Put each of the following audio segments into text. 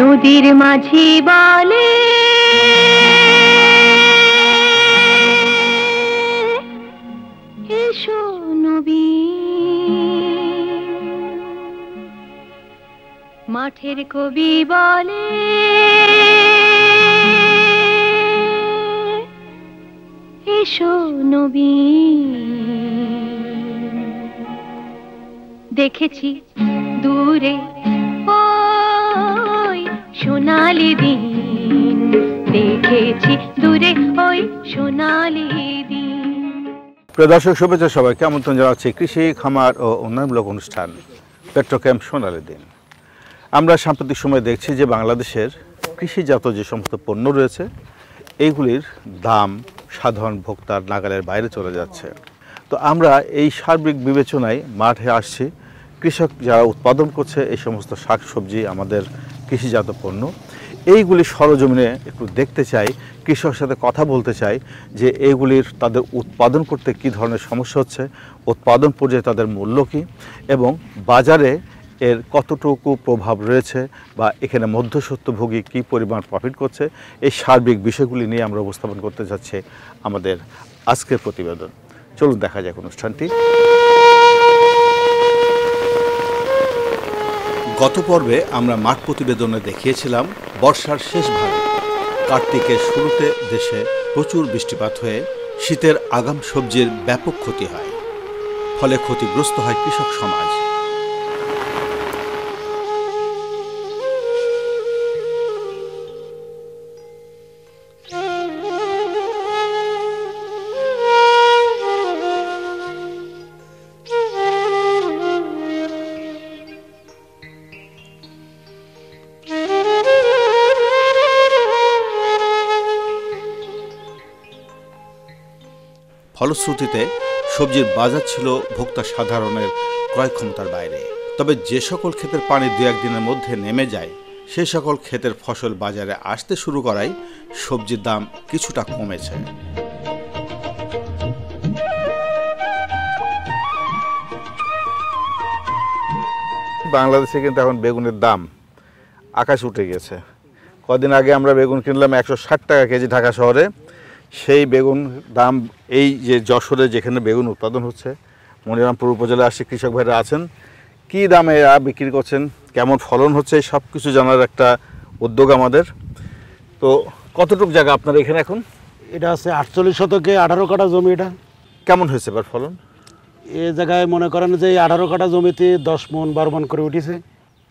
নদীর মাঝি বলে এসো নবী। মাঠের কবি বলে এসো নবী। দেখেছি দূরে সোনালি দিন দেখেছি দূরে ওই সোনালি দিন দর্শক, শুভেচ্ছা সবাইকে। আমন্ত্রণ জানাচ্ছি কৃষি, খামার ও উন্নয়নমূলক অনুষ্ঠান পেট্রোক্যাম্প সোনালী দিন আমরা সাম্প্রতিক সময়ে দেখছি যে বাংলাদেশের কৃষিজাত যে সমস্ত পণ্য রয়েছে, এইগুলির দাম সাধারণ ভোক্তার নাগালের বাইরে চলে যাচ্ছে। তো আমরা এই সার্বিক বিবেচনায় মাঠে আসছি। কৃষক যারা উৎপাদন করছে, এই সমস্ত শাকসবজি আমাদের কৃষিজাত পণ্য। এইগুলি সরজমিনে একটু দেখতে চাই, কৃষকের সাথে কথা বলতে চাই যে এইগুলির তাদের উৎপাদন করতে কী ধরনের সমস্যা হচ্ছে, উৎপাদন পর্যায়ে তাদের মূল্য কী এবং বাজারে এর কতটুকু প্রভাব রয়েছে বা এখানে মধ্যস্বত্বভোগী কী পরিমাণ প্রফিট করছে, এই সার্বিক বিষয়গুলি নিয়ে আমরা উপস্থাপন করতে যাচ্ছি আমাদের আজকের প্রতিবেদন। চলুন দেখা যাক অনুষ্ঠানটি। গত পর্বে আমরা মাঠ প্রতিবেদনে দেখিয়েছিলাম বর্ষার শেষ ভাগে। কার্তিকের শুরুতে দেশে প্রচুর বৃষ্টিপাত হয়ে শীতের আগাম সবজির ব্যাপক ক্ষতি হয়। ফলে ক্ষতিগ্রস্ত হয় কৃষক সমাজ। ফলশ্রুতিতে সবজির বাজার ছিল ভোক্তা সাধারণের ক্রয় ক্ষমতার বাইরে। তবে যে সকল ক্ষেতের পানি দু একদিনের মধ্যে নেমে যায়, সে সকল ক্ষেতের ফসল বাজারে আসতে শুরু করায় সবজির দাম কিছুটা কমেছে। বাংলাদেশে কিন্তু এখন বেগুনের দাম আকাশ উঠে গেছে। কদিন আগে আমরা বেগুন কিনলাম একশো ষাট টাকা কেজি ঢাকা শহরে। সেই বেগুন দাম এই যে যশোরে যেখানে বেগুন উৎপাদন হচ্ছে মনিরামপুর উপজেলায় আসে কৃষক ভাইরা আছেন কী দামে এরা বিক্রি করছেন কেমন ফলন হচ্ছে সব কিছু জানার একটা উদ্যোগ আমাদের। তো কতটুকু জায়গা আপনার এখানে এখন? এটা আছে আটচল্লিশ শতকে আঠারো কাটা জমি এটা। কেমন হয়েছে এবার ফলন? এ জায়গায় মনে করেন যে এই আঠারো কাটা জমিতে দশ মন বারো মন করে উঠেছে।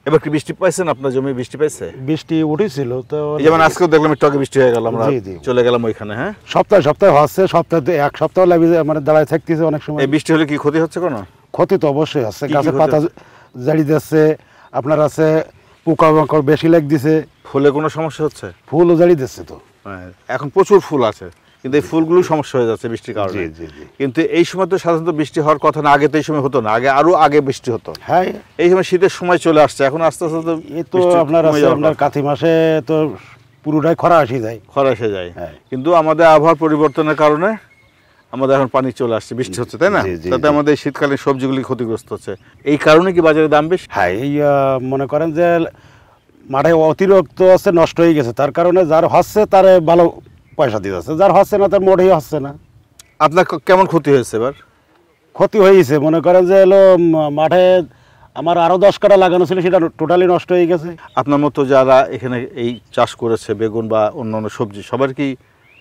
এবার কি বৃষ্টি পাইছেন? আপনার জমি বৃষ্টি পাইছে? বৃষ্টি উঠেছিল তো যেমন আজকেও দেখলাম একটু বৃষ্টি হয়ে গেল আমরা। চলে গেলাম ওইখানে হ্যাঁ? সপ্তাহে সপ্তাহে হচ্ছে সপ্তাহে এক সপ্তাহ লাগে মানে দাঁড়ায় থাকতেছে অনেক সময়। এই বৃষ্টি হলে কি ক্ষতি হচ্ছে কোনো? ক্ষতি তো অবশ্যই আছে গাছের পাতা? জাড়ি দিচ্ছে আপনার আছে পোকা মাকড় বেশি লাগ দিছে ফুলে কোনো সমস্যা হচ্ছে? ফুলও জাড়ি দিচ্ছে তো। হ্যাঁ, এখন প্রচুর ফুল আছে। কিন্তু এই ফুলগুলো সমস্যা হয়ে যাচ্ছে বৃষ্টির কারণে। কিন্তু এই সময় তো সাধারণত বৃষ্টি হওয়ার কথা না আগে তো এই সময় হতো না আগে আরও আগে বৃষ্টি হতো। হ্যাঁ। এই সময় শীতের সময় চলে আসছে এখন আস্তে আস্তে তো এ তো আপনার আপনার কাতি মাসে তো পুরোটাই খরা আসি যায়। খরা এসে যায়। হ্যাঁ। কিন্তু আমাদের আবহাওয়ার পরিবর্তনের কারণে আমাদের এখন পানি চলে আসছে বৃষ্টি হচ্ছে তাই না? তাতে আমাদের শীতকালীন সবজিগুলি ক্ষতিগ্রস্ত হচ্ছে। এই কারণে কি বাজারে দাম বেশি? হ্যাঁ এই মনে করেন যে মাঠে অতিরিক্ত আছে নষ্ট হয়ে গেছে। তার কারণে যার হচ্ছে তার ভালো পয়সা দিতে হচ্ছে যার হচ্ছে না তার মোটেই হচ্ছে না। আপনার কেমন ক্ষতি হয়েছে এবার? ক্ষতি হয়ে গেছে মনে করেন যে এলো মাঠে আমার আরও দশ কাটা লাগানো ছিল সেটা টোটালি নষ্ট হয়ে গেছে। আপনার মতো যারা এখানে এই চাষ করেছে বেগুন বা অন্য অন্য সবজি সবার কি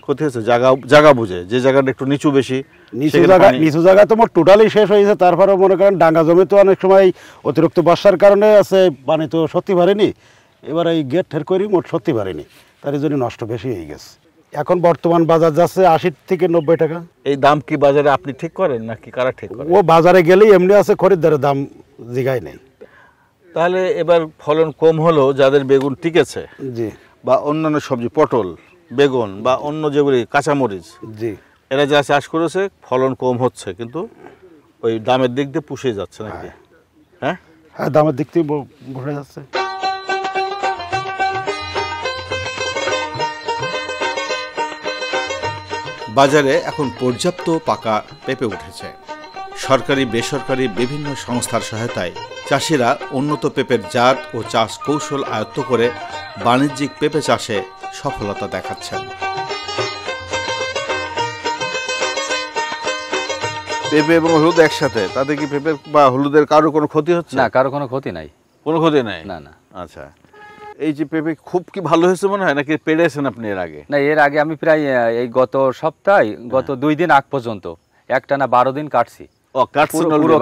ক্ষতি হয়েছে? জায়গা জায়গা বুঝে যে জায়গাটা একটু নিচু বেশি নিচু জায়গা নিচু জায়গা তো মোট টোটালি শেষ হয়ে গেছে তারপরেও মনে করেন ডাঙ্গা জমি তো অনেক সময় অতিরিক্ত বর্ষার কারণে আছে পানি তো সত্যি পারেনি এবার এই গেট ঠের করি মোট সত্যি পারেনি তার জন্য নষ্ট বেশি হয়ে গেছে। এখন বর্তমান বাজার যাচ্ছে আশি থেকে নব্বই টাকা। এই দাম কি বাজারে আপনি ঠিক করেন নাকি কারা ঠিক করেন? ও বাজারে গেলেই এমনি আছে খরিদ্দারের দাম জিগাই নেই। তাহলে এবার ফলন কম হলেও যাদের বেগুন টিকেছে জি। বা অন্যান্য সবজি পটল বেগুন বা অন্য যেগুলি কাঁচামরিচ জি। এরা যা চাষ করেছে ফলন কম হচ্ছে কিন্তু ওই দামের দিক দিয়ে পুষে যাচ্ছে নাকি? হ্যাঁ। হ্যাঁ? দামের দিক দিয়ে ব- যাচ্ছে। বাজারে এখন পর্যাপ্ত পাকা পেঁপে উঠেছে। সরকারি বেসরকারি বিভিন্ন সংস্থার সহায়তায় চাষিরা উন্নত পেঁপের জাত ও চাষ কৌশল আয়ত্ত করে বাণিজ্যিক পেঁপে চাষে সফলতা দেখাচ্ছেন। পেঁপে এবং হলুদ একসাথে তাতে কি পেঁপের বা হলুদের কারও কোনো ক্ষতি হচ্ছে? না কারও কোনো ক্ষতি নাই। কোনো ক্ষতি নাই? না না। আচ্ছা। এই যে পেঁপে খুব কি ভালো হয়েছে মনে হয়? নাকি পেড়েছেন আপনি এর আগে? না এর আগে আমি প্রায় এই গত সপ্তাহে গত দুই দিন আগ পর্যন্ত একটা না বারো দিন কাটছি।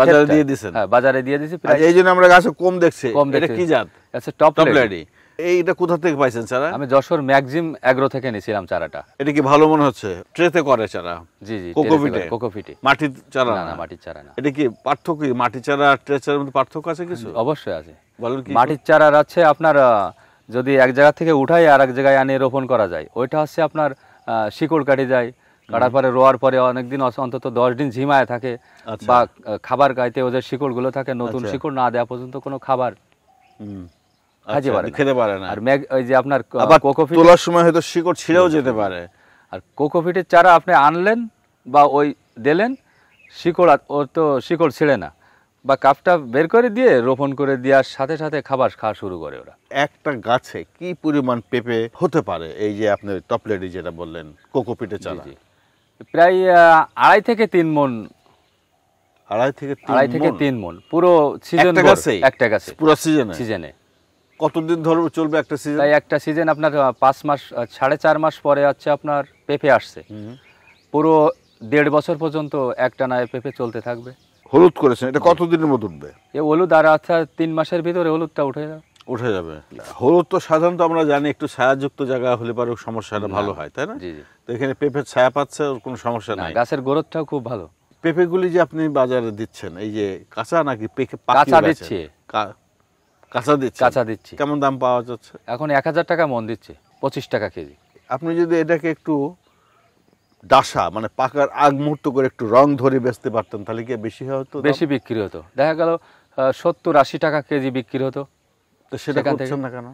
বাজারে দিয়ে হ্যাঁ বাজারে দিয়ে দিয়েছি আচ্ছা, এই জন্য আমরা গাছে কম দেখছি। কম দেখছি। কি জাত? আচ্ছা টপ লেডি। এইটা কোথা থেকে পাইছেন চারা? আমি যশোর ম্যাক্সিম অ্যাগ্রো থেকে নিয়েছিলাম চারাটা। এটা কি ভালো মনে হচ্ছে? ট্রেতে করে চারা? জি জি কোকোপিটে? কোকোপিটে। মাটির চারা না না মাটির চারা না। এটা কি পার্থক্য মাটির চারা আর ট্রে চারার মধ্যে পার্থক্য আছে কিছু? অবশ্যই আছে। বলেন কি? মাটির চারার আছে আপনার যদি এক জায়গা থেকে উঠাই আর এক জায়গায় আনিয়ে রোপণ করা যায়। ওইটা হচ্ছে আপনার শিকড় কাটে যায়। কাটার পরে রোয়ার পরে অনেকদিন অন্তত দশ দিন ঝিমায় থাকে আচ্ছা। বা খাবার গাইতে ওদের শিকড়গুলো থাকে নতুন আচ্ছা। শিকড় না দেওয়া পর্যন্ত কোনো খাবার। খাইতে আচ্ছা, পারে খেতে পারে না। আর ম্যাগ ওই যে আপনার কোকোফিট তোলার সময় হয়তো শিকড় ছিঁড়েও যেতে পারে। আর কোকোফিটের চারা আপনি আনলেন বা ওই দিলেন শিকড় ওর তো শিকড় ছিঁড়ে না। বা কাপটা বের করে দিয়ে রোপণ করে দেওয়ার সাথে সাথে খাবার খাওয়া শুরু করে ওরা। একটা গাছে কি পরিমাণ পেঁপে হতে পারে? এই যে আপনি টপ লেডি যেটা বললেন কোকোপিটে চারা। প্রায় আড়াই থেকে তিন মন। আড়াই থেকে আড়াই থেকে তিন মন। পুরো সিজন একটা একটা গাছে। পুরো সিজনে সিজনে কতদিন ধরে চলবে একটা সিজন তাই একটা সিজন আপনার পাঁচ মাস সাড়ে চার মাস পরে হচ্ছে আপনার পেঁপে আসছে। পুরো দেড় বছর পর্যন্ত একটা না পেঁপে চলতে থাকবে। হলুদ করেছেন এটা কতদিনের মতো উঠবে? এ হলুদ আর আচ্ছা তিন মাসের ভিতরে হলুদটা উঠে যাবে। উঠে যাবে। হলুদ তো সাধারণত আমরা জানি একটু ছায়াযুক্ত জায়গা হলে পরে সমস্যাটা ভালো হয় তাই না? তো এখানে পেঁপের ছায়া পাচ্ছে ওর কোনো সমস্যা নাই। গাছের গ্রোথটাও খুব ভালো। পেঁপেগুলি যে আপনি বাজারে দিচ্ছেন এই যে কাঁচা নাকি পাকিয়ে কাঁচা? দিচ্ছি। কাঁচা দিচ্ছে কাঁচা দিচ্ছি। কেমন দাম পাওয়া যাচ্ছে? এখন এক হাজার টাকা মন দিচ্ছে পঁচিশ টাকা কেজি। আপনি যদি এটাকে একটু ডাসা মানে পাকার আগ মুহূর্ত করে একটু রং ধরে বেচতে পারতেন তাহলে কি বেশি হতো? বেশি বিক্রি হতো। দেখা গেল সত্তর আশি টাকা কেজি বিক্রি হতো। তো সেটা করছেন না কেন?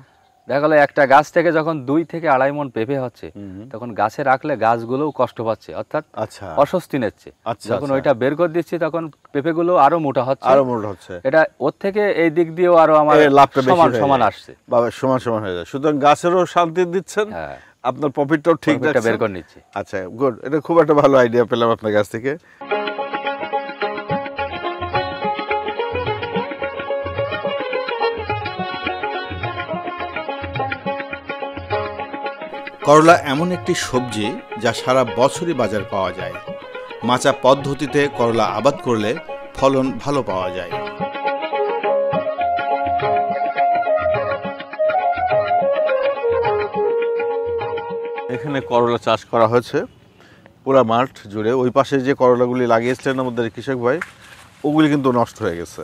দেখা গেল একটা গাছ থেকে যখন দুই থেকে আড়াই মন পেঁপে হচ্ছে তখন গাছে রাখলে গাছগুলোও কষ্ট পাচ্ছে অর্থাৎ আচ্ছা। অস্বস্তি নিচ্ছে। আচ্ছা, যখন আচ্ছা। ওইটা বের করে দিচ্ছি তখন পেঁপেগুলো আরও মোটা হচ্ছে। আরও মোটা হচ্ছে। এটা ওর থেকে এই দিক দিয়েও আরও আমার লাভটা সমান সমান আসছে। সমান সমান হয়ে যায়। সুতরাং গাছেরও শান্তি দিচ্ছেন। হ্যাঁ। আপনার প্রফিটটাও ঠিক বের করে নিচ্ছে। আচ্ছা গুড এটা খুব একটা ভালো আইডিয়া পেলাম আপনার কাছ থেকে। করলা এমন একটি সবজি যা সারা বছরই বাজার পাওয়া যায়। মাচা পদ্ধতিতে করলা আবাদ করলে ফলন ভালো পাওয়া যায়। এখানে করলা চাষ করা হয়েছে। পুরা মাঠ জুড়ে। ওই পাশে যে করলাগুলি লাগিয়েছিলেন আমাদের কৃষক ভাই, ওগুলি কিন্তু নষ্ট হয়ে গেছে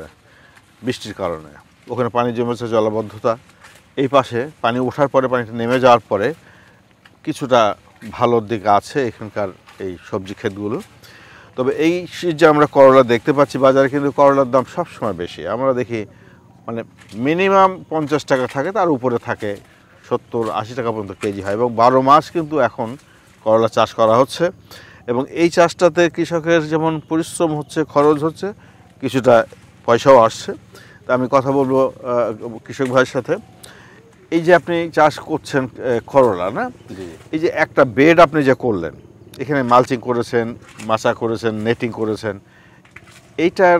বৃষ্টির কারণে। ওখানে পানি জমেছে, জলাবদ্ধতা। এই পাশে পানি ওঠার পরে, পানিটা নেমে যাওয়ার পরে কিছুটা ভালোর দিকে আছে এখানকার এই সবজি ক্ষেতগুলো। তবে এই যে আমরা করলা দেখতে পাচ্ছি, বাজারে কিন্তু করলার দাম সবসময় বেশি। আমরা দেখি মানে মিনিমাম পঞ্চাশ টাকা থাকে, তার উপরে থাকে সত্তর আশি টাকা পর্যন্ত কেজি হয় এবং বারো মাস কিন্তু এখন করলা চাষ করা হচ্ছে। এবং এই চাষটাতে কৃষকের যেমন পরিশ্রম হচ্ছে খরচ হচ্ছে কিছুটা পয়সাও আসছে। তা আমি কথা বলব কৃষক ভাইয়ের সাথে। এই যে আপনি চাষ করছেন করলা না? এই যে একটা বেড আপনি যে করলেন এখানে মালচিং করেছেন মাচা করেছেন নেটিং করেছেন এইটার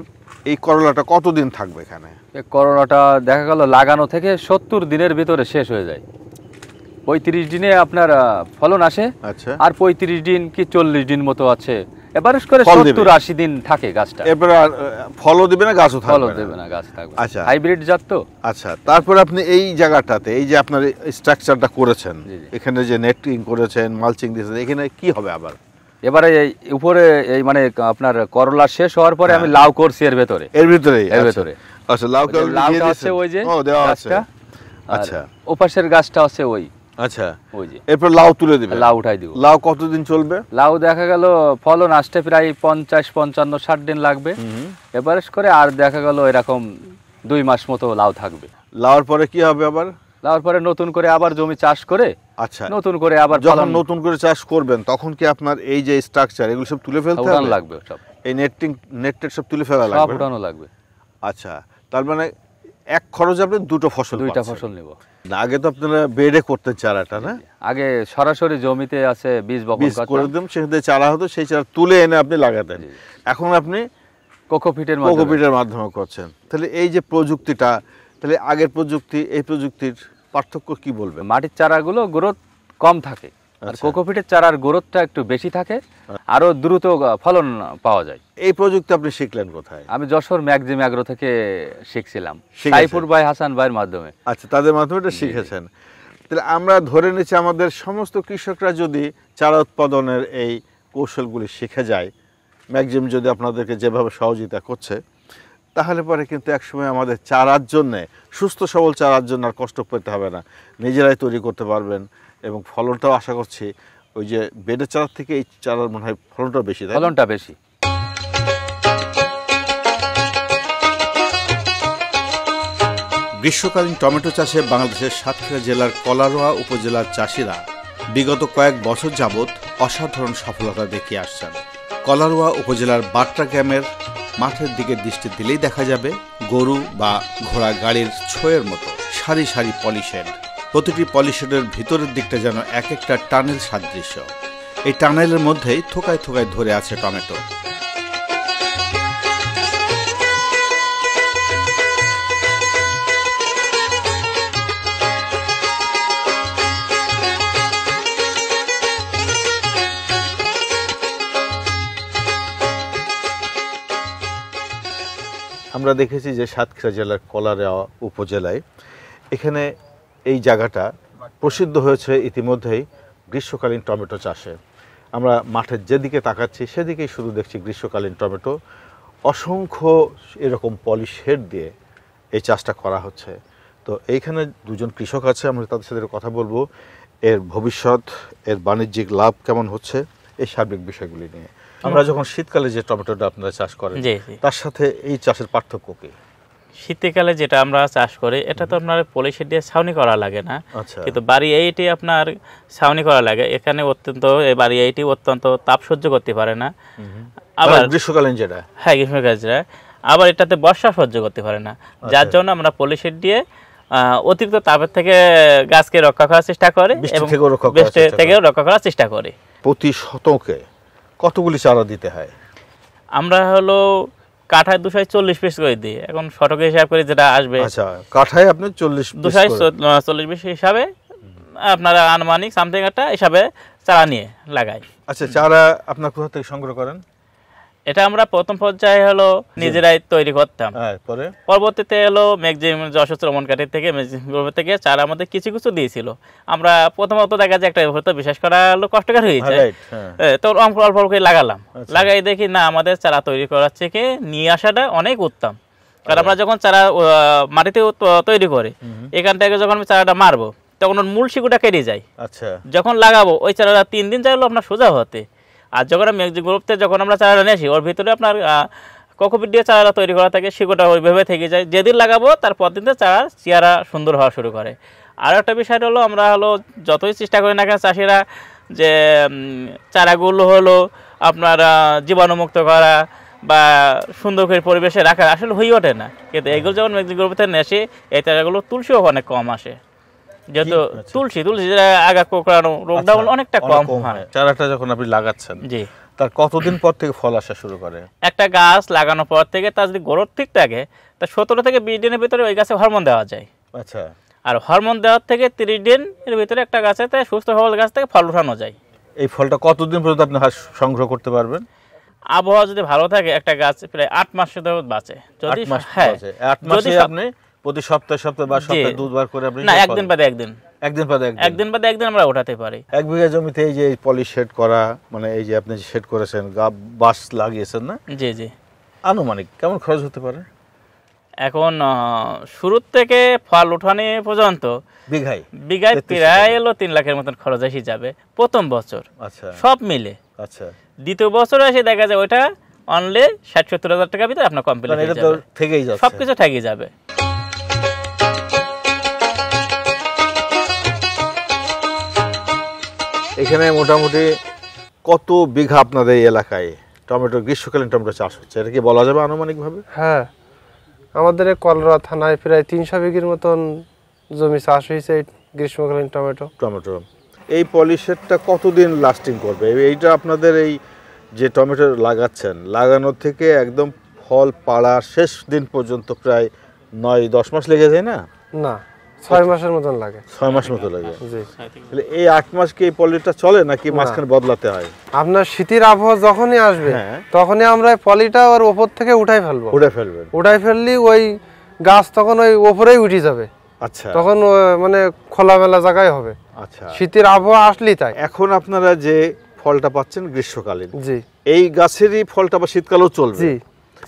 এই করলাটা কতদিন থাকবে এখানে? এই করোনাটা দেখা গেল লাগানো থেকে সত্তর দিনের ভিতরে শেষ হয়ে যায়। পঁয়ত্রিশ দিনে আপনার ফলন আসে। আচ্ছা। আর পঁয়ত্রিশ দিন কি চল্লিশ দিন মতো আছে। এবারে করে সত্তর আশি দিন থাকে গাছটা। এরপরে ফলও দিবে না গাছও ফলও দেবে না গাছ থাকবে। আচ্ছা। হাইব্রিড জাত তো। আচ্ছা তারপরে আপনি এই জায়গাটাতে এই যে আপনার স্ট্রাকচারটা করেছেন। এখানে যে নেটিং করেছেন মালচিং দিয়েছেন এখানে কি হবে আবার? এবারে এই উপরে এই মানে আপনার করলা শেষ হওয়ার পরে আমি লাউ করছি এর ভেতরে। এর ভিতরেই? এর আচ্ছা। ভেতরে। আচ্ছা লাউ যে লাউটা আছে ওই যে ও দেওয়া আছে। আচ্ছা। ওপাশের গাছটা আছে ওই। আচ্ছা। ওই যে। এরপর লাউ তুলে দিবে লাউ উঠাই দিব। লাউ কতদিন চলবে? লাউ দেখা গেল ফলন আসতে প্রায় পঞ্চাশ পঞ্চান্ন ষাট দিন লাগবে। এবারে করে আর দেখা গেল এরকম দুই মাস মতো লাউ থাকবে। লাউর পরে কি হবে আবার? লাউর পরে নতুন করে আবার জমি চাষ করে আচ্ছা নতুন করে আবার যখন নতুন করে চাষ করবেন তখন কি আপনার এই যে স্ট্রাকচার এগুলো সব তুলে ফেলতে হবে? লাগবে সব। এই নেটিং নেটটেট সব তুলে ফেলা লাগবে? উঠানো লাগবে। আচ্ছা তার মানে এক খরচে আপনি দুটো ফসল দুইটা ফসল নেব। আগে তো আপনারা বেডে করতেন চারাটা না? আগে সরাসরি জমিতে আছে বীজ বপন করে দিতাম সেখান চারা হতো সেই চারা তুলে এনে আপনি লাগাতেন এখন আপনি কোকোপিটের কোকোপিটের মাধ্যমে করছেন। তাহলে এই যে প্রযুক্তিটা তাহলে আগের প্রযুক্তি এই প্রযুক্তির পার্থক্য কি বলবে? মাটির চারাগুলো গ্রোথ কম থাকে। আর আচ্ছা। কোকোপিটের চারার গ্রোথটা একটু বেশি থাকে আরও দ্রুত ফলন পাওয়া যায়। এই প্রযুক্তি আপনি শিখলেন কোথায়? আমি যশোর ম্যাগজিম অ্যাগ্রো থেকে শিখছিলাম? সাইফুর ভাই হাসান ভাইয়ের মাধ্যমে। আচ্ছা তাদের মাধ্যমে এটা শিখেছেন। তাহলে আমরা ধরে নিচ্ছি আমাদের সমস্ত কৃষকরা যদি চারা উৎপাদনের এই কৌশলগুলি শিখে যায় ম্যাক্সিম যদি আপনাদেরকে যেভাবে সহযোগিতা করছে তাহলে পরে কিন্তু একসময় আমাদের চারার জন্যে সুস্থ সবল চারার জন্য আর কষ্ট পেতে হবে না। নিজেরাই তৈরি করতে পারবেন এবং ফলনটাও আশা করছি ওই যে বেডের চারার থেকে এই চারার মনে হয় ফলনটা বেশি ফলনটা বেশি। গ্রীষ্মকালীন টমেটো চাষে বাংলাদেশের সাতক্ষীরা জেলার কলারোয়া উপজেলার চাষিরা বিগত কয়েক বছর যাবৎ অসাধারণ সফলতা দেখিয়ে আসছেন। কলারোয়া উপজেলার বাট্রা গ্রামের মাঠের দিকে দৃষ্টি দিলেই দেখা যাবে গরু বা ঘোড়া গাড়ির ছোয়ের মতো সারি সারি পলিশেড। প্রতিটি পলিশেডের ভিতরের দিকটা যেন এক একটা টানেল সাদৃশ্য। এই টানেলের মধ্যেই থোকায় থোকায় ধরে আছে টমেটো। আমরা দেখেছি যে সাতক্ষীরা জেলার কলারেওয়া উপজেলায় এখানে এই জায়গাটা প্রসিদ্ধ হয়েছে ইতিমধ্যেই গ্রীষ্মকালীন টমেটো চাষে। আমরা মাঠের যেদিকে তাকাচ্ছি সেদিকেই শুধু দেখছি গ্রীষ্মকালীন টমেটো। অসংখ্য এরকম পলিশ হেড দিয়ে এই চাষটা করা হচ্ছে। তো এইখানে দুজন কৃষক আছে, আমরা তাদের সাথে কথা বলব। এর ভবিষ্যৎ, এর বাণিজ্যিক লাভ কেমন হচ্ছে? এই সার্বিক বিষয়গুলি নিয়ে। আমরা যখন শীতকালে যে টমেটোটা আপনারা চাষ করেন তার সাথে এই চাষের পার্থক্য কি? শীতকালে যেটা আমরা চাষ করি এটা তো আপনার পলিশি দিয়ে ছাউনি করা লাগে না। আচ্ছা। কিন্তু বাড়ি এইটি আপনার ছাউনি করা লাগে। এখানে অত্যন্ত এই বাড়ি এইটি অত্যন্ত তাপ সহ্য করতে পারে না। আবার গ্রীষ্মকালীন যেটা? হ্যাঁ গ্রীষ্মকালীরা আবার এটাতে বর্ষা সহ্য করতে পারে না। যার আচ্ছা। জন্য আমরা পলিশিট দিয়ে অতিরিক্ত তাপের থেকে গাছকে রক্ষা করার চেষ্টা করে বৃষ্টি চেষ্টা করে। থেকেও রক্ষা করার চেষ্টা করি। প্রতি শতকে কতগুলি চারা দিতে হয়? আমরা হলো কাঠায় দুশো চল্লিশ পিস করে দিই। এখন শতকে হিসাব করে যেটা আসবে। আচ্ছা কাঠায় আপনি চল্লিশ দুশো চল্লিশ পিস হিসাবে আপনারা আনুমানিক সামথিং একটা হিসাবে চারা নিয়ে লাগাই। আচ্ছা চারা আপনার কোথা থেকে সংগ্রহ করেন? এটা আমরা প্রথম পর্যায়ে হলো নিজেরাই তৈরি করতাম। হ্যাঁ পরবর্তীতে হলো ম্যাগজিম যশস্ত্র মনকাঠি থেকে ম্যাগজিম থেকে চারা আমাদের কিছু কিছু দিয়েছিল। আমরা প্রথমত দেখা যায় একটা হয়তো বিশেষ করা হলো কষ্টকর হয়েছে হ্যাঁ। তো অল্প অল্প করে লাগালাম। আচ্ছা। লাগাই দেখি না আমাদের চারা তৈরি করার থেকে নিয়ে আসাটা অনেক উত্তম। কারণ আমরা যখন চারা মাটিতে তৈরি করি এখান থেকে যখন আমি চারাটা মারবো তখন ওর মূল শিকুটা কেটে যায়। আচ্ছা। যখন লাগাবো ওই চারাটা তিন দিন চাইলো আপনার সোজা হতে। আর যখন আমি ম্যাগজিম গ্রুপতে যখন আমরা চারা নিয়ে আসি, ওর ভিতরে আপনার কোকোপিট দিয়ে চারা তৈরি করা থাকে শিকড়টা ওইভাবে থেকে যায়। যেদিন লাগাবো, তার পরদিন থেকে চারার চেয়ারা সুন্দর হওয়া শুরু করে। আর একটা বিষয় হলো, আমরা হলো যতই চেষ্টা করি না কেন, চাষিরা যে চারাগুলো হলো আপনার জীবাণুমুক্ত করা বা সুন্দর করে পরিবেশে রাখা, আসলে হয়ে ওঠে না। কিন্তু এগুলো যখন ম্যাগজিম গ্রুপতে নিয়ে আসি, এই চারাগুলো তুলসীও অনেক কম আসে। যেহেতু। তুলসী তুলসী আগা কোকড়ানো রোগটা আচ্ছা, অনেকটা কম হয়। চারাটা যখন আপনি লাগাচ্ছেন জি। তার কতদিন পর থেকে ফল আসা শুরু করে? একটা গাছ লাগানোর পর থেকে তার যদি গ্রোথ ঠিক থাকে তা সতেরো থেকে বিশ দিনের ভিতরে ওই গাছে হরমোন দেওয়া যায়। আচ্ছা। আর হরমোন দেওয়ার থেকে তিরিশ দিন এর ভিতরে একটা গাছেতে সুস্থ সবল গাছ থেকে ফল উঠানো যায়। এই ফলটা কতদিন পর্যন্ত আপনি সংগ্রহ করতে পারবেন? আবহাওয়া যদি ভালো থাকে একটা গাছ প্রায় আট মাস ধরে বাঁচে। যদি মাস হ্যাঁ আট মাসে আপনি প্রতি সপ্তাহে সপ্তাহে বা সপ্তাহে দুবার করে আপনি না একদিন বাদে একদিন। একদিন বাদে একদিন। একদিন বাদে একদিন আমরা ওঠাতে পারি। এক বিঘা জমিতে এই যে পলি শেড করা মানে এই যে আপনি শেড করেছেন বাঁশ লাগিয়েছেন না? জি জি। আনুমানিক কেমন খরচ হতে পারে? এখন শুরুর থেকে ফল উঠানো পর্যন্ত বিঘায়? বিঘায় 33 প্রায় এলো তিন লাখের মতন খরচ এসে যাবে প্রথম বছর। আচ্ছা। সব মিলে। আচ্ছা। দ্বিতীয় বছর এসে দেখা যায় ওইটা অনলি ষাট সত্তর হাজার টাকার ভিতরে আপনার কমপ্লিট মানে এটা তো থেকেই যাচ্ছে। সব কিছু যাবে। এখানে মোটামুটি কত বিঘা আপনাদের এই এলাকায়? টমেটো গ্রীষ্মকালীন টমেটো চাষ হচ্ছে এটা কি বলা যাবে আনুমানিকভাবে? হ্যাঁ আমাদের এই কলরা থানায় প্রায় তিনশো বিঘির মতন জমি চাষ হয়েছে এই গ্রীষ্মকালীন টমেটো। টমেটো। এই পলিশেরটা কতদিন লাস্টিং করবে? এইটা আপনাদের এই যে টমেটো লাগাচ্ছেন লাগানোর থেকে একদম ফল পাড়া শেষ দিন পর্যন্ত প্রায় নয় দশ মাস লেগে যায় না? না। ছয় মাসের মতন লাগে। ছয় মাস মতো লাগে? জি। তাহলে এই আট মাস কি এই পলিটা চলে নাকি মাঝখানে বদলাতে হয়? আপনার শীতের আবহাওয়া যখনই আসবে হ্যাঁ। তখনই আমরা পলিটা ওর ওপর থেকে উঠাই ফেলব। ফেলবেন। উঠাই ফেললি ওই গাছ তখন ওই ওপরেই উঠে যাবে। আচ্ছা। তখন মানে খোলামেলা জায়গায় হবে। আচ্ছা। শীতের আবহাওয়া আসলেই তাই। এখন আপনারা যে ফলটা পাচ্ছেন গ্রীষ্মকালীন জি। এই গাছেরই ফলটা আবার শীতকালেও চলবে? জি।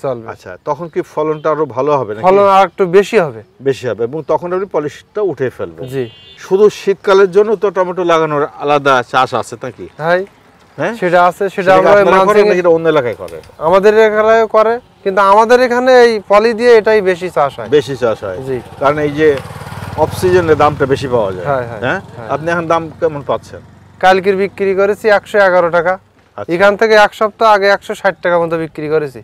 চলবে। আচ্ছা তখন কি ফলনটা আরও ভালো হবে ফলন আর একটু বেশি হবে। বেশি হবে এবং তখন আপনি পলিশটা উঠে ফেলবেন। জি। শুধু শীতকালের জন্য তো টমেটো লাগানোর আলাদা চাষ আছে নাকি? হ্যাঁ? সেটা আছে সেটা আমরা অন্য এলাকায় করে? আমাদের এখানে করে কিন্তু আমাদের এখানে এই পলি দিয়ে এটাই বেশি চাষ হয়। বেশি চাষ হয়। জি। কারণ এই যে অফ সিজনে দামটা বেশি পাওয়া যায়। হ্যাঁ। আপনি এখন দাম কেমন পাচ্ছেন? কালকের বিক্রি করেছি একশো এগারো টাকা। আচ্ছা। এখান থেকে এক সপ্তাহ আগে একশো ষাট টাকা মতো বিক্রি করেছি।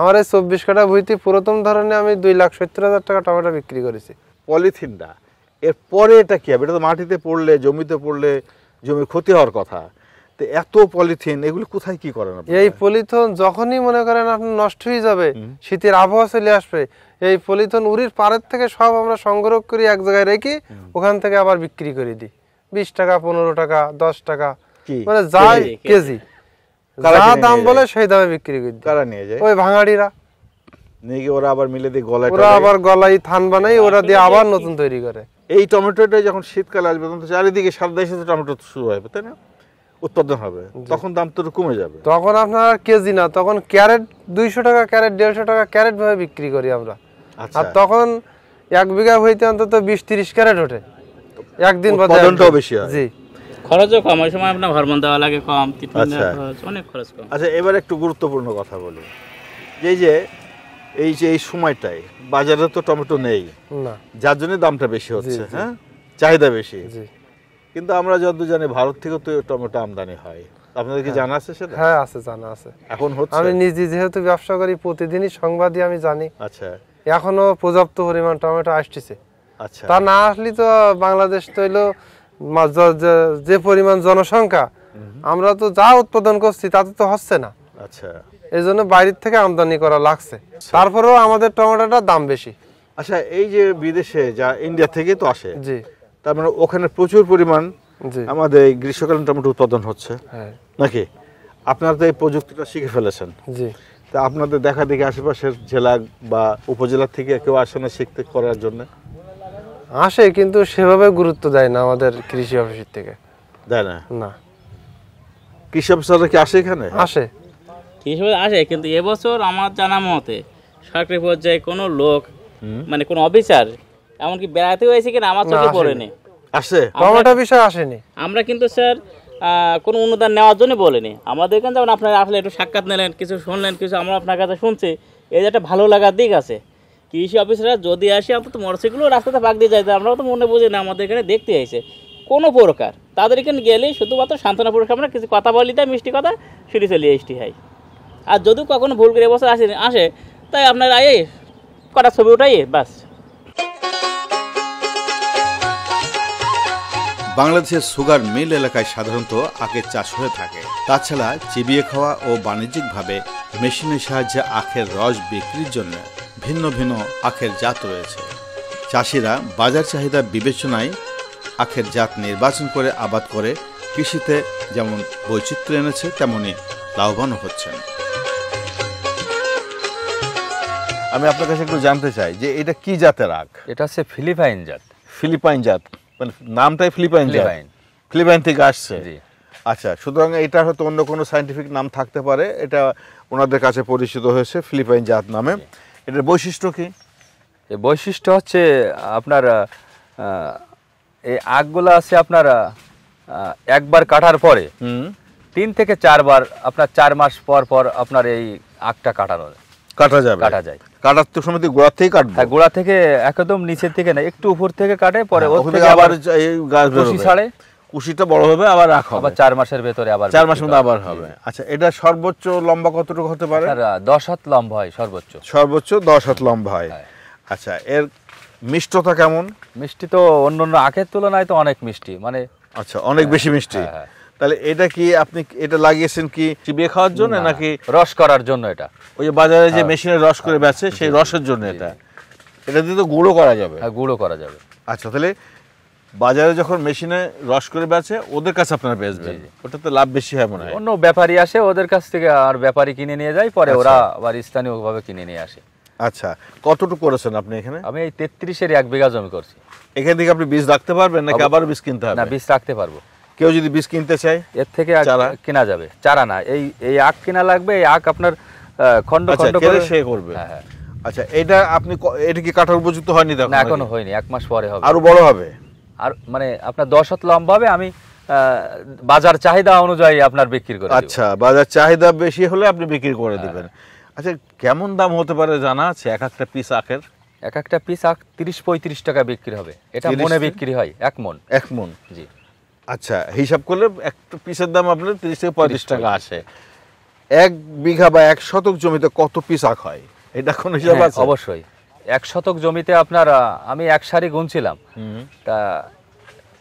আমার এই চব্বিশ কাটা ভুইতে প্রথম ধরনের আমি দুই লাখ সত্তর হাজার টাকা টমেটো বিক্রি করেছি। পলিথিনটা এর পরে এটা কি হবে? এটা তো মাটিতে পড়লে জমিতে পড়লে জমির ক্ষতি হওয়ার কথা। তো এত পলিথিন এগুলো কোথায় কি করেন? এই পলিথন যখনই মনে করেন আপনি নষ্ট হয়ে যাবে শীতের আবহাওয়া চলে আসবে এই পলিথন উড়ির পাড়ের থেকে সব আমরা সংগ্রহ করি এক জায়গায় রেখে ওখান থেকে আবার বিক্রি করে দিই। বিশ টাকা পনেরো টাকা দশ টাকা মানে যাই কেজি, যা দাম বলে সেই দামে বিক্রি করে কারা নিয়ে যায়? ওই ভাঙাড়িরা। নিয়ে গিয়ে ওরা আবার মিলে দিয়ে গলায় ওরা আবার গলায় থান বানাই ওরা দিয়ে আবার নতুন তৈরি করে। এই টমেটোটা যখন শীতকালে আসবে তখন তো চারিদিকে টমেটো শুরু হবে তাই না? উৎপাদন হবে। তখন দাম তো কমে যাবে। তখন আপনার কেজি না তখন ক্যারেট দুইশো টাকা ক্যারেট দেড়শো টাকা ক্যারেট ভাবে বিক্রি করি আমরা। আচ্ছা। আর তখন এক বিঘা হইতে অন্তত বিশ তিরিশ ক্যারেট ওঠে। একদিন। বেশি। জি। খরচও কম ওই সময় আপনার হরমোন দেওয়া লাগে কম ট্রিটমেন্ট আচ্ছা। খরচ অনেক খরচ কম। আচ্ছা এবার একটু গুরুত্বপূর্ণ কথা বলি। যে এই যে এই যে এই সময়টায় বাজারে তো টমেটো নেই। না। যার জন্য দামটা বেশি হচ্ছে হ্যাঁ? চাহিদা বেশি। কিন্তু আমরা যতদূর জানি ভারত থেকেও তো টমেটো আমদানি হয়। আপনাদের কি জানা আছে সেটা? হ্যাঁ আছে জানা আছে। এখন হচ্ছে? আমি নিজে যেহেতু ব্যবসা করি প্রতিদিনই সংবাদই আমি জানি। আচ্ছা। এখনও পর্যাপ্ত পরিমাণ টমেটো আসতেছে। আচ্ছা। তা না আসলে তো বাংলাদেশ তো হইল মা- য- পরিমাণ জনসংখ্যা আমরা তো যা উৎপাদন করছি তাতে তো হচ্ছে না। আচ্ছা। এই জন্য বাইরের থেকে আমদানি করা লাগছে। তারপরেও আমাদের টমেটোটার দাম বেশি। আচ্ছা এই যে বিদেশে যা ইন্ডিয়া থেকে তো আসে জি। তার মানে ওখানে প্রচুর পরিমাণ আমাদের এই গ্রীষ্মকালীন টমেটো উৎপাদন হচ্ছে হ্যাঁ। নাকি? আপনারা তো এই প্রযুক্তিটা শিখে ফেলেছেন। জি। তা আপনাদের দেখা দেখি আশেপাশের জেলা বা উপজেলা থেকে কেউ আসে না শিখতে করার জন্য? আসে কিন্তু সেভাবে গুরুত্ব দেয় না আমাদের কৃষি অফিসের থেকে। দেয় না? না। কৃষি অফিসাররা কি আসে এখানে? আসে। হিসেবে আসে কিন্তু এবছর আমার জানা মতে সরকারি পর্যায়ে কোনো লোক মানে কোনো অফিসার এমনকি বেড়াতে হয়েছে কিনা আমার চোখে। পড়েনি। আসে? টমেটো বিষয় আসেনি। আমরা কিন্তু স্যার কোনো অনুদান নেওয়ার জন্য বলিনি। আমাদের এখানে যেমন আপনারা আসলে একটু সাক্ষাৎ নিলেন কিছু শুনলেন কিছু আমরা আপনার কাছে শুনছি এই যে একটা ভালো লাগার দিক আছে। কৃষি অফিসাররা যদি আসে অন্তত মোটরসাইকেলও রাস্তাতে পাক দিয়ে যাইতে, আমরাও তো মনে বুঝি না, আমাদের এখানে দেখতে আসে কোনো প্রকার। তাদের এখানে গেলেই শুধুমাত্র সান্ত্বনা পুরস্কার আমরা কিছু কথা বলি, তাই মিষ্টি কথা সিঁড়ি চলিয়ে এসটি হাই আর যদি কখনো ভুল করে এবছর আসে আসে, তাই আপনার আয়ে কটা ছবি উঠাই বাস। বাংলাদেশের সুগার মিল এলাকায় সাধারণত আখের চাষ হয়ে থাকে। তাছাড়া চিবিয়ে খাওয়া ও বাণিজ্যিকভাবে মেশিনের সাহায্যে আখের রস বিক্রির জন্য ভিন্ন ভিন্ন আখের জাত রয়েছে। চাষিরা বাজার চাহিদা বিবেচনায় আখের জাত নির্বাচন করে আবাদ করে কৃষিতে যেমন বৈচিত্র্য এনেছে তেমনি লাভবানও হচ্ছেন। আমি আপনার কাছে একটু জানতে চাই যে এটা কি জাতের আখ? এটা হচ্ছে ফিলিপাইন জাত। ফিলিপাইন জাত। মানে নামটাই ফিলিপাইন ফিলিপাইন। ফিলিপাইন থেকে আসছে। আচ্ছা সুতরাং এটা হয়তো অন্য কোনো সাইন্টিফিক নাম থাকতে পারে। এটা ওনাদের কাছে পরিচিত হয়েছে ফিলিপাইন জাত নামে। এটার বৈশিষ্ট্য কি? বৈশিষ্ট্য হচ্ছে আপনার এই আখগুলো আছে আপনার একবার কাটার পরে। তিন থেকে চারবার আপনার চার মাস পর পর আপনার এই আখটা কাটানো কাটা যাবে। কাটা যায়। কাটার তো সময় গোড়া থেকে কাটবো। হ্যাঁ গোড়া থেকে একদম নিচের থেকে না একটু উপর থেকে কাটে পরে ওর হ্যাঁ, থেকে থেকে আবার আবার এই গাছ কুশি ছাড়ে। কুশিটা বড় হবে আবার রাখ আবার চার মাসের ভেতরে আবার চার মাসের মধ্যে আবার হবে। আচ্ছা এটা সর্বোচ্চ লম্বা কতটুকু হতে পারে? দশ হাত লম্বা হয় সর্বোচ্চ। সর্বোচ্চ দশ হাত লম্বা হয়। হ্যাঁ। আচ্ছা এর মিষ্টতা কেমন? মিষ্টি তো অন্য অন্য আখের তুলনায় তো অনেক মিষ্টি মানে আচ্ছা অনেক বেশি মিষ্টি। হ্যাঁ, হ্যাঁ। তাহলে এটা কি আপনি এটা লাগিয়েছেন কি চিবিয়ে খাওয়ার জন্য নাকি রস করার জন্য এটা? ওই যে বাজারে যে। মেশিনে রস করে বেচে সেই রসের জন্য এটা। এটা দিয়ে তো গুঁড়ো করা যাবে। হ্যাঁ, গুঁড়ো করা যাবে। আচ্ছা তাহলে বাজারে যখন মেশিনে রস করে বেচে ওদের কাছে আপনারা বেচবেন? ওটাতে লাভ বেশি হয় মনে হয়। অন্য ব্যাপারী আসে ওদের কাছ থেকে আর ব্যাপারী কিনে নিয়ে যায় পরে আচ্ছা। ওরা আবার স্থানীয়ভাবে কিনে নিয়ে আসে। আচ্ছা কতটুকু করেছেন আপনি এখানে? আমি এই তেত্রিশের এক বিঘা জমি করছি। এখান থেকে আপনি বীজ রাখতে পারবেন নাকি আবার বীজ কিনতে হবে? না বীজ রাখতে পারব। কেউ যদি বীজ কিনতে চায় এর থেকে চারা? কেনা যাবে। চারা না এই এই আখ কেনা লাগবে এই আখ আপনার খন্ড আচ্ছা খন্ড করে সে করবে। হ্যাঁ, হ্যাঁ। আচ্ছা এটা আপনি এটা কি কাটার উপযুক্ত হয়নি দেখো? না এখনও হয়নি এক মাস পরে হবে। আরও বড় হবে? আর মানে আপনার দশ হাত লম্বা হবে আমি বাজার চাহিদা অনুযায়ী আপনার বিক্রি করে আচ্ছা বাজার চাহিদা বেশি হলে আপনি বিক্রি করে দিবেন। আচ্ছা কেমন দাম হতে পারে জানা আছে? এক একটা পিস আখের? এক একটা পিস আখ তিরিশ পঁয়ত্রিশ টাকা বিক্রি হবে। এটা মনে বিক্রি হয় এক মন। এক মন। জি। আচ্ছা হিসাব করলে একটা পিসের দাম আপনার তিরিশ থেকে পঁয়ত্রিশ টাকা আসে এক বিঘা বা এক শতক জমিতে কত পিস আখ হয়? এটা কোন হিসাব হ্যাঁ, আছে? অবশ্যই। এক শতক জমিতে আপনার আমি এক সারি গুনছিলাম। তা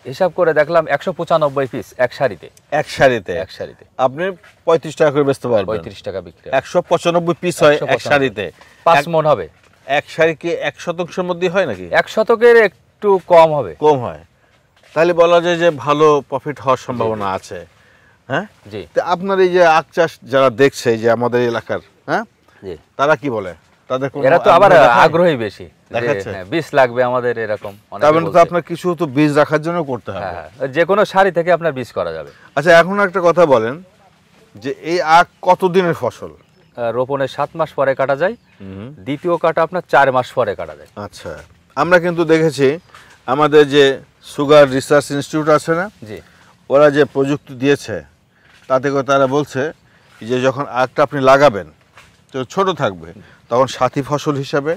হিসাব করে দেখলাম একশো পঁচানব্বই পিস এক সারিতে। এক সারিতে? এক সারিতে। আপনি পঁয়ত্রিশ টাকা করে বেচতে পারবেন। পঁয়ত্রিশ টাকা বিক্রি একশো পঁচানব্বই পিস হয় এক 195 সারিতে। পাঁচ মন হবে। এক সারি কি এক শতাংশের মধ্যে হয় নাকি? এক শতকের একটু কম হবে। কম হয়। তাহলে বলা যায় যে ভালো প্রফিট হওয়ার সম্ভাবনা আছে। হ্যাঁ? জি। তো আপনার এই যে আখ চাষ যারা দেখছে যে আমাদের এলাকার হ্যাঁ? জি। তারা কি বলে? তাদের এরা তো আবার আগ্রহী বেশি? হ্যাঁ, বীজ লাগবে আমাদের এরকম মানে তো আপনার কিছু তো বীজ রাখার জন্য করতে হবে। হ্যাঁ হ্যাঁ, যে কোনো সারি থেকে আপনার বীজ করা যাবে। আচ্ছা এখন একটা কথা বলেন যে এই আখ কত দিনের ফসল রোপণের সাত মাস পরে কাটা যায়। দ্বিতীয় কাটা আপনার চার মাস পরে কাটা যায়। আচ্ছা। আমরা কিন্তু দেখেছি আমাদের যে সুগার রিসার্চ ইনস্টিটিউট আছে না জি। ওরা যে প্রযুক্তি দিয়েছে তাতে করে তারা বলছে যে যখন আখটা আপনি লাগাবেন তো ছোট থাকবে তখন সাথী ফসল হিসাবে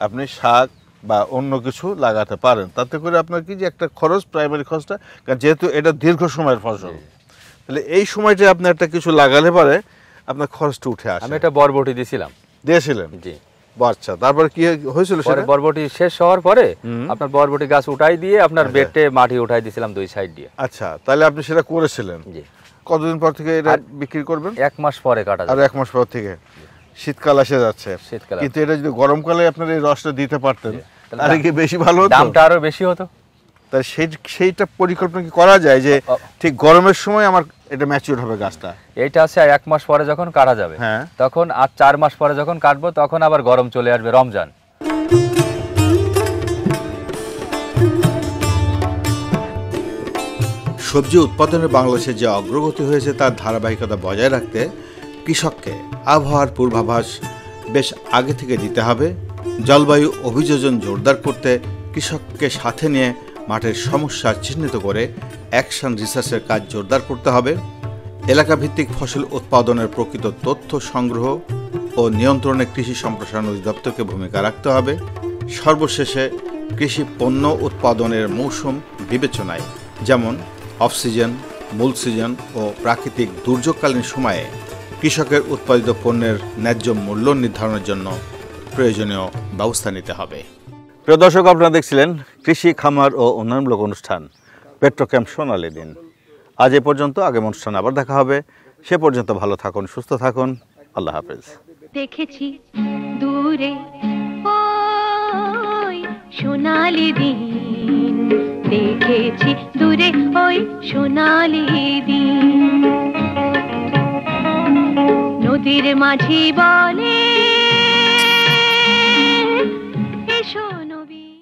আপনি শাক বা অন্য কিছু লাগাতে পারেন। তাতে করে আপনার কি যে একটা খরচ প্রাইমারি খরচটা কারণ যেহেতু এটা দীর্ঘ সময়ের ফসল তাহলে এই সময়টা আপনি একটা কিছু লাগালে পারে আপনার খরচটা উঠে আসে। আমি এটা বরবটি দিয়েছিলাম। দিয়েছিলেন? জি। আচ্ছা তারপরে কি হয়েছিল সেটা? বরবটি শেষ হওয়ার পরে। আপনার বরবটি গাছ উঠাই দিয়ে আপনার আচ্ছা। বেডে মাটি উঠাই দিয়েছিলাম দুই সাইড দিয়ে। আচ্ছা তাহলে আপনি সেটা করেছিলেন? জি। কতদিন পর থেকে এটা বিক্রি করবেন? এক মাস পরে কাটা আর এক মাস পর থেকে? শীতকাল এসে যাচ্ছে। শীতকাল। কিন্তু এটা যদি গরমকালে আপনার এই রসটা দিতে পারতেন তাহলে কি বেশি ভালো হতো? দামটা আরও বেশি হতো। তাই সেই সেইটা পরিকল্পনা কি করা যায় যে ঠিক গরমের সময় আমার এটা ম্যাচিউর হবে গাছটা। এইটা আছে এক মাস পরে যখন কাটা যাবে। হ্যাঁ। তখন আর চার মাস পরে যখন কাটবো তখন আবার গরম চলে আসবে রমজান। সবজি উৎপাদনে বাংলাদেশে যে অগ্রগতি হয়েছে তার ধারাবাহিকতা বজায় রাখতে কৃষককে আবহাওয়ার পূর্বাভাস বেশ আগে থেকে দিতে হবে। জলবায়ু অভিযোজন জোরদার করতে কৃষককে সাথে নিয়ে মাঠের সমস্যা চিহ্নিত করে অ্যাকশন রিসার্চের কাজ জোরদার করতে হবে। এলাকা ভিত্তিক ফসল উৎপাদনের প্রকৃত তথ্য সংগ্রহ ও নিয়ন্ত্রণে কৃষি সম্প্রসারণ অধিদপ্তরকে ভূমিকা রাখতে হবে। সর্বশেষে কৃষি পণ্য উৎপাদনের মৌসুম বিবেচনায়, যেমন অফ সিজন মূল সিজন ও প্রাকৃতিক দুর্যোগকালীন সময়ে কৃষকের উৎপাদিত পণ্যের ন্যায্য মূল্য নির্ধারণের জন্য প্রয়োজনীয় ব্যবস্থা নিতে হবে। প্রিয় দর্শক, আপনারা দেখছিলেন কৃষি, খামার ও উন্নয়নমূলক অনুষ্ঠান। পেট্রোক্যাম্প সোনালী দিন। আজ এ পর্যন্ত আগামী অনুষ্ঠান আবার দেখা হবে। সে পর্যন্ত ভালো থাকুন, সুস্থ থাকুন। আল্লাহ হাফেজ। দেখেছি দূরে সোনালি দিন। দেখেছি দূরে, ওই সোনালি দিন। নদীর মাঝি বলে